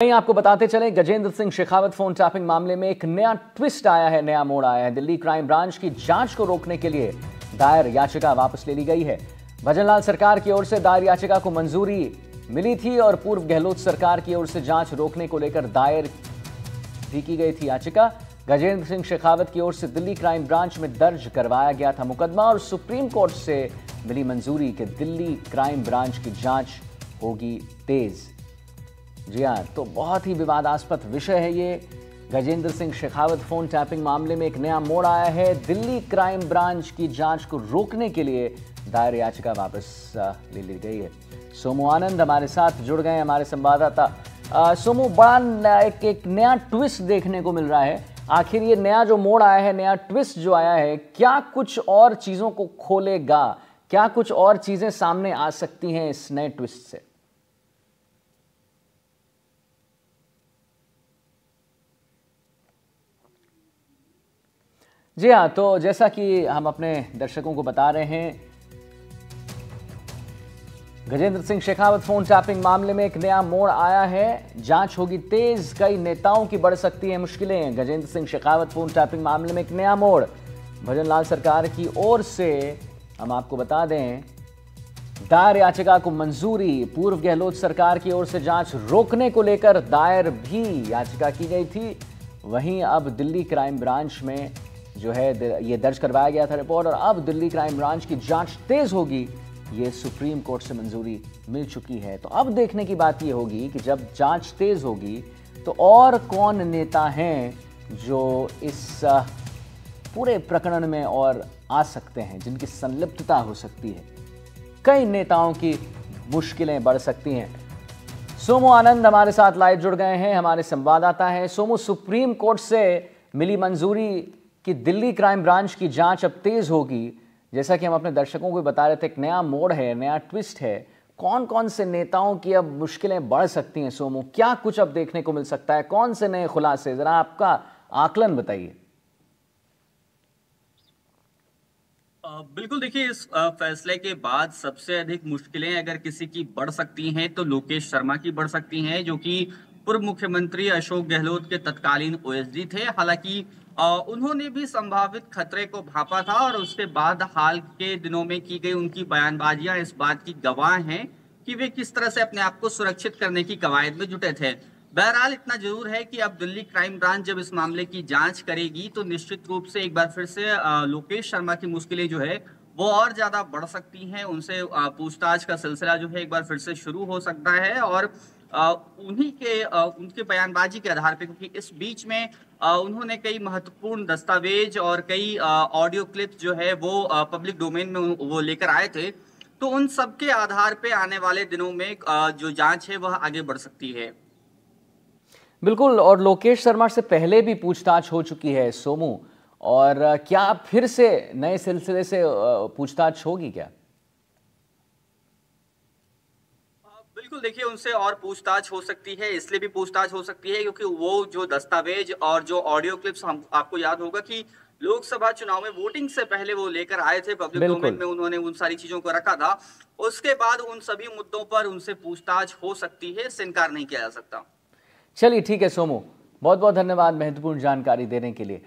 वहीं आपको बताते चले, गजेंद्र सिंह शेखावत फ़ोन टैपिंग मामले में एक नया ट्विस्ट आया है, नया मोड़ आया है। दिल्ली क्राइम ब्रांच की जाँच को रोकने के लिए दायर याचिका वापस ले ली गई है। भजनलाल सरकार की ओर से दायर याचिका को मंजूरी मिली थी और पूर्व गहलोत सरकार की ओर से जाँच रोकने को लेकर दायर भी की गई थी याचिका। गजेंद्र सिंह शेखावत की ओर से दिल्ली क्राइम ब्रांच में दर्ज करवाया गया था मुकदमा और सुप्रीम कोर्ट से मिली मंजूरी कि दिल्ली क्राइम ब्रांच की जाँच होगी तेज। जी हाँ तो बहुत ही विवादास्पद विषय है ये। गजेंद्र सिंह शेखावत फ़ोन टैपिंग मामले में एक नया मोड़ आया है। दिल्ली क्राइम ब्रांच की जाँच को रोकने के लिए दायर याचिका वापस ले ली गई है। सोमू आनंद हमारे साथ जुड़ गए हमारे संवाददाता। सोमू बड़ा एक, एक नया ट्विस्ट देखने को मिल रहा है। आखिर ये नया जो मोड़ आया है नया ट्विस्ट जो आया है क्या कुछ और चीज़ों को खोलेगा? क्या कुछ और चीज़ें सामने आ सकती हैं इस नए ट्विस्ट से? जी हाँ तो जैसा कि हम अपने दर्शकों को बता रहे हैं, गजेंद्र सिंह शेखावत फ़ोन टैपिंग मामले में एक नया मोड़ आया है। जाँच होगी तेज, कई नेताओं की बढ़ सकती है मुश्किलें। गजेंद्र सिंह शेखावत फ़ोन टैपिंग मामले में एक नया मोड़। भजनलाल सरकार की ओर से हम आपको बता दें, दायर याचिका को मंजूरी, पूर्व गहलोत सरकार की ओर से जाँच रोकने को लेकर दायर भी याचिका की गई थी। वहीं अब दिल्ली क्राइम ब्रांच में जो है ये दर्ज करवाया गया था रिपोर्ट और अब दिल्ली क्राइम ब्रांच की जाँच तेज होगी। ये सुप्रीम कोर्ट से मंजूरी मिल चुकी है। तो अब देखने की बात ये होगी कि जब जाँच तेज होगी तो और कौन नेता हैं जो इस पूरे प्रकरण में और आ सकते हैं, जिनकी संलिप्तता हो सकती है। कई नेताओं की मुश्किलें बढ़ सकती हैं। सोमो आनंद हमारे साथ लाइव जुड़ गए हैं। हमारे संवाददाता हैं। सोमो, सुप्रीम कोर्ट से मिली मंजूरी कि दिल्ली क्राइम ब्रांच की जाँच अब तेज होगी। जैसा कि हम अपने दर्शकों को बता रहे थे, एक नया मोड़ है, नया ट्विस्ट है। कौन कौन से नेताओं की अब मुश्किलें बढ़ सकती हैं, सोमू? क्या कुछ अब देखने को मिल सकता है? कौन से नए खुलासे? जरा आपका आकलन बताइए। बिल्कुल देखिए, इस फैसले के बाद सबसे अधिक मुश्किलें अगर किसी की बढ़ सकती हैं तो लोकेश शर्मा की बढ़ सकती हैं, जो कि पूर्व मुख्यमंत्री अशोक गहलोत के तत्कालीन ओएसडी थे। हालाँकि उन्होंने भी संभावित खतरे को भापा था और उसके बाद हाल के दिनों में की गई उनकी बयानबाजियाँ इस बात की गवाह हैं कि वे किस तरह से अपने आप को सुरक्षित करने की कवायद में जुटे थे। बहरहाल, इतना ज़रूर है कि अब दिल्ली क्राइम ब्रांच जब इस मामले की जाँच करेगी तो निश्चित रूप से एक बार फिर से लोकेश शर्मा की मुश्किलें जो है, वो और ज़्यादा बढ़ सकती हैं। उनसे पूछताछ का सिलसिला जो है, एक बार फिर से शुरू हो सकता है और उन्हीं के उनके बयानबाजी के आधार पर क्योंकि इस बीच में उन्होंने कई महत्वपूर्ण दस्तावेज़ और कई ऑडियो क्लिप जो है वो पब्लिक डोमेन में वो लेकर आए थे। तो उन सब के आधार पे आने वाले दिनों में जो जाँच है वह आगे बढ़ सकती है। बिल्कुल, और लोकेश शर्मा से पहले भी पूछताछ हो चुकी है सोमू। और क्या फिर से नए सिलसिले से पूछताछ होगी क्या? बिल्कुल देखिए उनसे और पूछताछ हो सकती है इसलिए भी पूछताछ हो सकती है क्योंकि वो जो दस्तावेज़ और जो ऑडियो क्लिप्स हम आपको याद होगा कि लोकसभा चुनाव में वोटिंग से पहले वो लेकर आए थे पब्लिक डोमेन में उन्होंने उन सारी चीज़ों को रखा था उसके बाद उन सभी मुद्दों पर उनसे पूछताछ हो सकती है इससे इनकार नहीं किया जा सकता। चलिए ठीक है सोमो बहुत बहुत धन्यवाद महत्वपूर्ण जानकारी देने के लिए।